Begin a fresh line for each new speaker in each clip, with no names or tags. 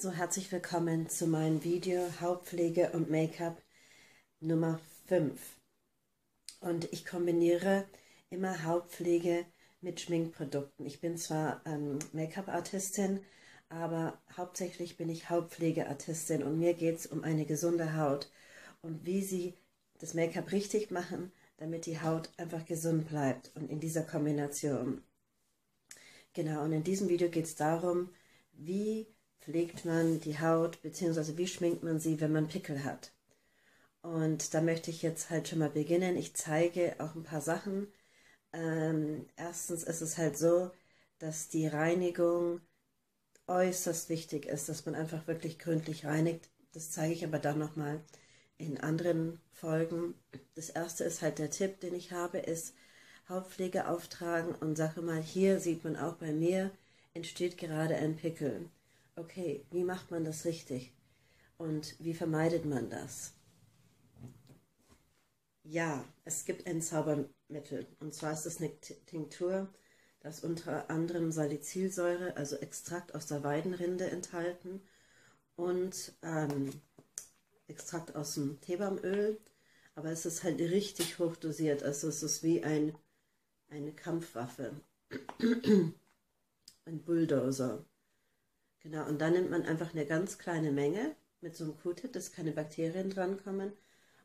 So, herzlich willkommen zu meinem Video Hautpflege und Make-up Nummer 5. Und ich kombiniere immer Hautpflege mit Schminkprodukten. Ich bin zwar ähm, Make-up-Artistin, aber hauptsächlich bin ich Hautpflegeartistin und mir geht es um eine gesunde Haut und wie Sie das Make-up richtig machen, damit die Haut einfach gesund bleibt und in dieser Kombination. Genau, und in diesem Video geht es darum, wie pflegt man die Haut, beziehungsweise wie schminkt man sie, wenn man Pickel hat. Und da möchte ich jetzt halt schon mal beginnen. Ich zeige auch ein paar Sachen. Ähm, erstens ist es halt so, dass die Reinigung äußerst wichtig ist, dass man einfach wirklich gründlich reinigt. Das zeige ich aber dann nochmal in anderen Folgen. Das erste ist halt der Tipp, den ich habe, ist Hautpflege auftragen und sage mal, hier sieht man auch bei mir, entsteht gerade ein Pickel okay, wie macht man das richtig? Und wie vermeidet man das? Ja, es gibt ein Zaubermittel. Und zwar ist es eine Tinktur, das unter anderem Salicylsäure, also Extrakt aus der Weidenrinde enthalten. Und ähm, Extrakt aus dem Teebaumöl, aber es ist halt richtig hoch dosiert, also es ist wie ein, eine Kampfwaffe, ein Bulldozer. Genau, und dann nimmt man einfach eine ganz kleine Menge mit so einem Q-Tip, dass keine Bakterien drankommen.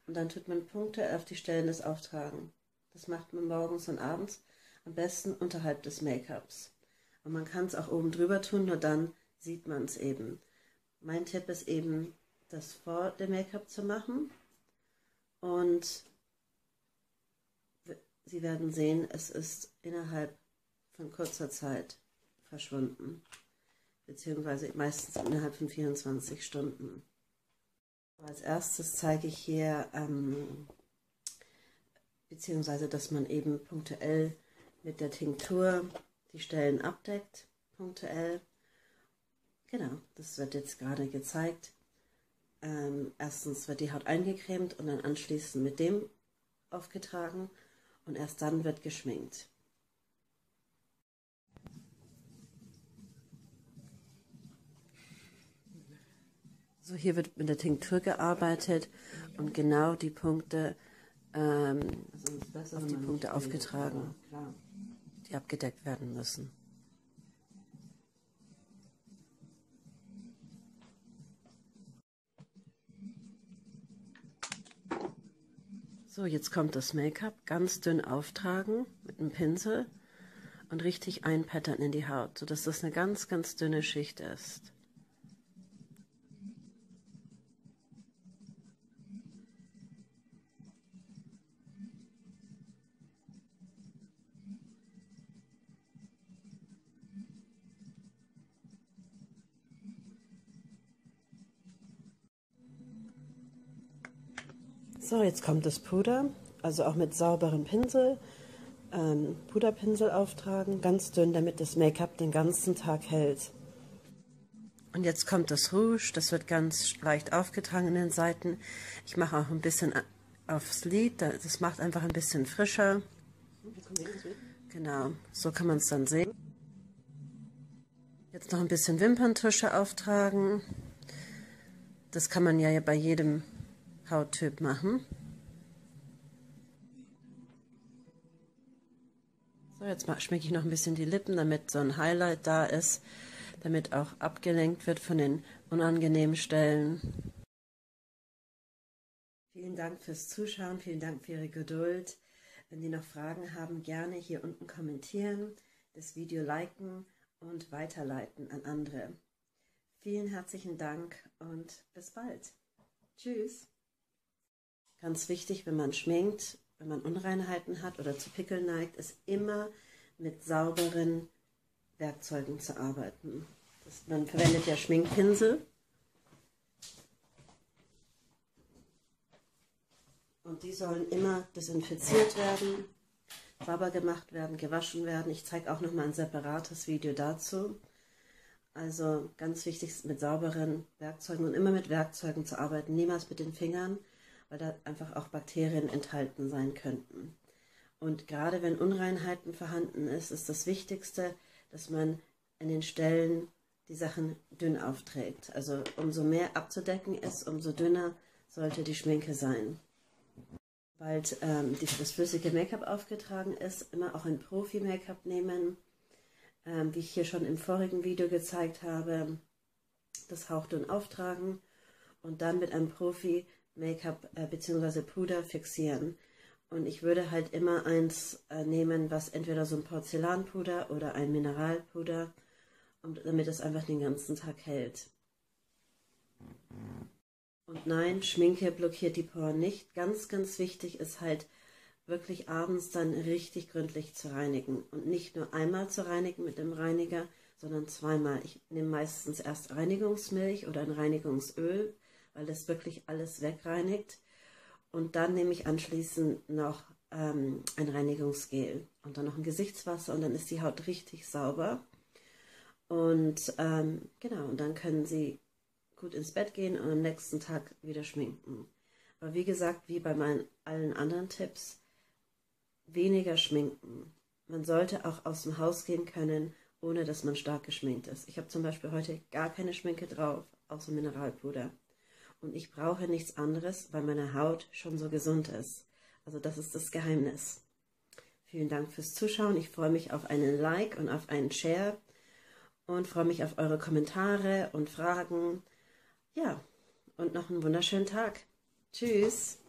Und dann tut man Punkte auf die Stellen des Auftragen. Das macht man morgens und abends, am besten unterhalb des Make-ups. Und man kann es auch oben drüber tun, nur dann sieht man es eben. Mein Tipp ist eben, das vor dem Make-up zu machen. Und Sie werden sehen, es ist innerhalb von kurzer Zeit verschwunden beziehungsweise meistens innerhalb von 24 Stunden. Als erstes zeige ich hier, ähm, beziehungsweise dass man eben punktuell mit der Tinktur die Stellen abdeckt, punktuell. Genau, das wird jetzt gerade gezeigt. Ähm, erstens wird die Haut eingecremt und dann anschließend mit dem aufgetragen und erst dann wird geschminkt. So, hier wird mit der Tinktur gearbeitet und genau die Punkte, ähm, also auf die Punkte aufgetragen, die abgedeckt werden müssen. So, jetzt kommt das Make-up. Ganz dünn auftragen mit einem Pinsel und richtig einpattern in die Haut, sodass das eine ganz, ganz dünne Schicht ist. So, jetzt kommt das Puder, also auch mit sauberem Pinsel. Ähm, Puderpinsel auftragen, ganz dünn, damit das Make-up den ganzen Tag hält. Und jetzt kommt das Rouge, das wird ganz leicht aufgetragen in den Seiten. Ich mache auch ein bisschen aufs Lid, das macht einfach ein bisschen frischer. Genau, so kann man es dann sehen. Jetzt noch ein bisschen Wimperntusche auftragen. Das kann man ja bei jedem Hauttyp machen. So, jetzt schmecke ich noch ein bisschen die Lippen, damit so ein Highlight da ist, damit auch abgelenkt wird von den unangenehmen Stellen. Vielen Dank fürs Zuschauen, vielen Dank für Ihre Geduld. Wenn Sie noch Fragen haben, gerne hier unten kommentieren, das Video liken und weiterleiten an andere. Vielen herzlichen Dank und bis bald. Tschüss. Ganz wichtig, wenn man schminkt, wenn man Unreinheiten hat oder zu Pickeln neigt, ist immer mit sauberen Werkzeugen zu arbeiten. Das, man verwendet ja Schminkpinsel. Und die sollen immer desinfiziert werden, sauber gemacht werden, gewaschen werden. Ich zeige auch nochmal ein separates Video dazu. Also ganz wichtig ist mit sauberen Werkzeugen und immer mit Werkzeugen zu arbeiten, niemals mit den Fingern weil da einfach auch Bakterien enthalten sein könnten. Und gerade wenn Unreinheiten vorhanden ist, ist das Wichtigste, dass man an den Stellen die Sachen dünn aufträgt. Also umso mehr abzudecken ist, umso dünner sollte die Schminke sein. Sobald ähm, das flüssige Make-up aufgetragen ist, immer auch ein Profi-Make-up nehmen, ähm, wie ich hier schon im vorigen Video gezeigt habe, das hauchdünn auftragen und dann mit einem Profi-Make-up äh, bzw. Puder fixieren. Und ich würde halt immer eins äh, nehmen, was entweder so ein Porzellanpuder oder ein Mineralpuder, um, damit es einfach den ganzen Tag hält. Und nein, Schminke blockiert die Poren nicht. Ganz, ganz wichtig ist halt wirklich abends dann richtig gründlich zu reinigen. Und nicht nur einmal zu reinigen mit dem Reiniger, sondern zweimal. Ich nehme meistens erst Reinigungsmilch oder ein Reinigungsöl, weil das wirklich alles wegreinigt. Und dann nehme ich anschließend noch ähm, ein Reinigungsgel und dann noch ein Gesichtswasser und dann ist die Haut richtig sauber. Und ähm, genau, und dann können Sie gut ins Bett gehen und am nächsten Tag wieder schminken. Aber wie gesagt, wie bei meinen allen anderen Tipps, weniger schminken. Man sollte auch aus dem Haus gehen können, ohne dass man stark geschminkt ist. Ich habe zum Beispiel heute gar keine Schminke drauf, außer Mineralpuder und ich brauche nichts anderes, weil meine Haut schon so gesund ist. Also das ist das Geheimnis. Vielen Dank fürs Zuschauen. Ich freue mich auf einen Like und auf einen Share und freue mich auf eure Kommentare und Fragen. Ja, und noch einen wunderschönen Tag. Tschüss.